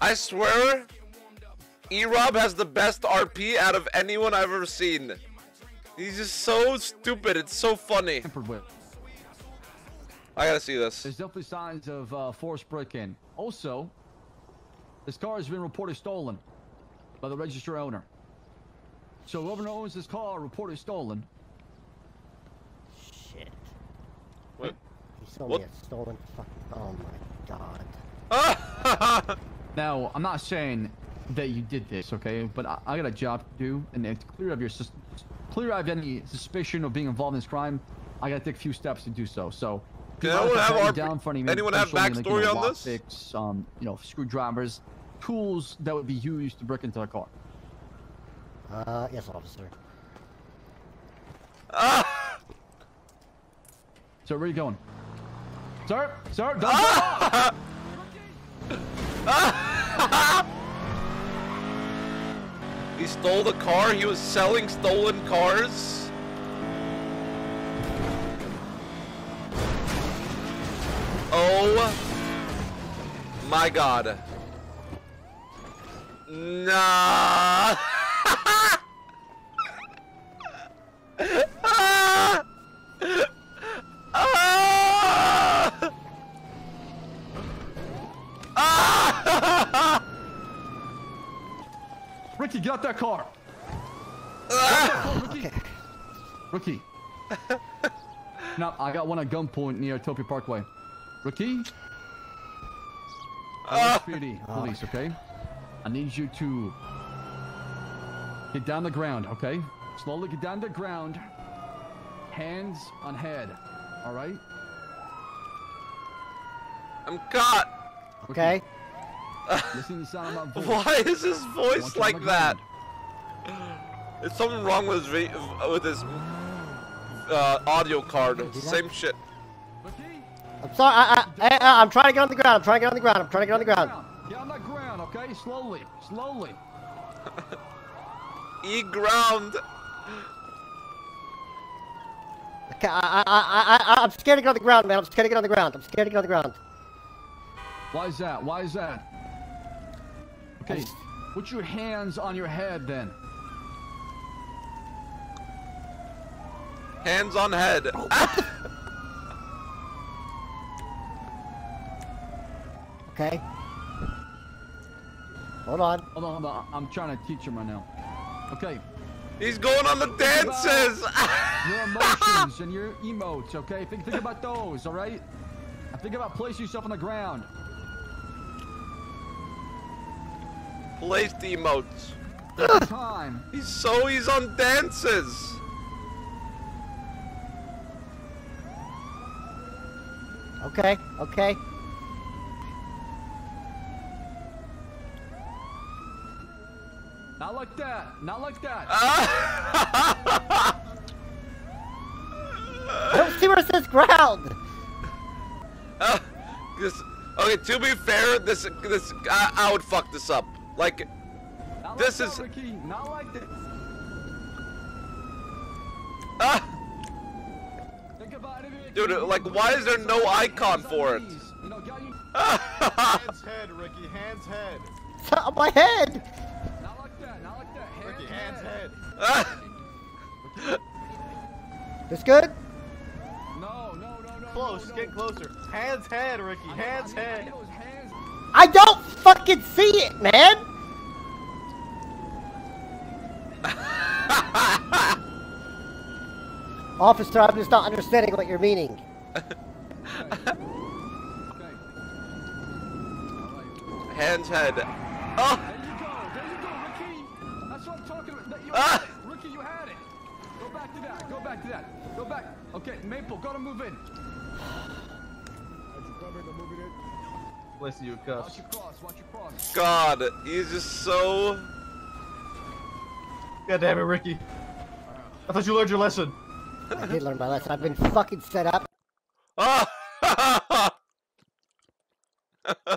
I swear, Erobb has the best RP out of anyone I've ever seen. He's just so stupid. It's so funny. I gotta see this. There's definitely signs of uh, forced break-in. Also, this car has been reported stolen by the registered owner. So whoever owns this car reported stolen. Shit. What? He sold What? me a stolen fuck. Oh my god. Now, I'm not saying that you did this, okay? But I, I got a job to do, and it's clear of your sus- clear I any suspicion of being involved in this crime. I gotta take a few steps to do so. So, Can anyone have to have pat you our- down in front of you, anyone have potentially, like, you know, on this? Picks, um, you know, screwdrivers, tools that would be used to break into the car. Uh, yes, officer. Ah! So where are you going? Sir, sir, don't go. He stole the car. He was selling stolen cars. Oh my god. Nah. Ah! Ah! Ah! Ricky, get out that car. Ah! Ricky. Ricky. no, I got one at gunpoint near Topia Parkway. Ricky. LSPD, police, okay? I need you to get down the ground, okay? Slowly get down the ground. Hands on head. All right? I'm caught. Okay. Listen Why is his I voice want you on like the that? ground. There's something wrong with his with his uh, audio card. Same shit. I'm sorry. I, I, I, I, I'm trying to get on the ground. I'm trying to get on the ground. I'm trying to get on the ground. Get on that ground, okay? Slowly, slowly. E ground. Okay, I, I, I, I, I'm scared to get on the ground, man. I'm scared to get on the ground. I'm scared to get on the ground. Why is that? Why is that? Okay, put your hands on your head then. Hands on head. Oh. Okay. Hold on. Hold on, hold on. I'm trying to teach him right now. Okay, He's going on the dances. your emotions and your emotes, okay? Think, think about those, all right? And think about placing yourself on the ground. Place the emotes. Every time. He's so he's on dances. Okay. Okay. Not like that. Not like that. I don't see where it says ground. Uh, this, okay, to be fair, this this I, I would fuck this up. Like, Not this like is- that, Ricky. Not like this. ah, Think about it. Dude, like, why is there no icon for it? You know, you. Hands head, Ricky. Hands head. It's on my head. Not like that. Not like that. Hands, Ricky, hands head. ah. This good? No, no, no, no. Close. no, no. Get closer. Hands head, Ricky. I know- Hands I know- I head. hands. I don't fucking see it, man. Officer, I'm just not understanding what you're meaning. Okay. Hands head. Oh, There you go. There you go, Ricky. That's what I'm talking about. That- You Ah! had it. Ricky, you had it. Go back to that. Go back to that. Go back. Okay, Maple, gotta move in. Bless you, cuss. Watch cuffs. your cross. Watch your cross. God, he's just so. God damn it, Ricky. I thought you learned your lesson. I did learn my lesson. I've been fucking set up. Ah!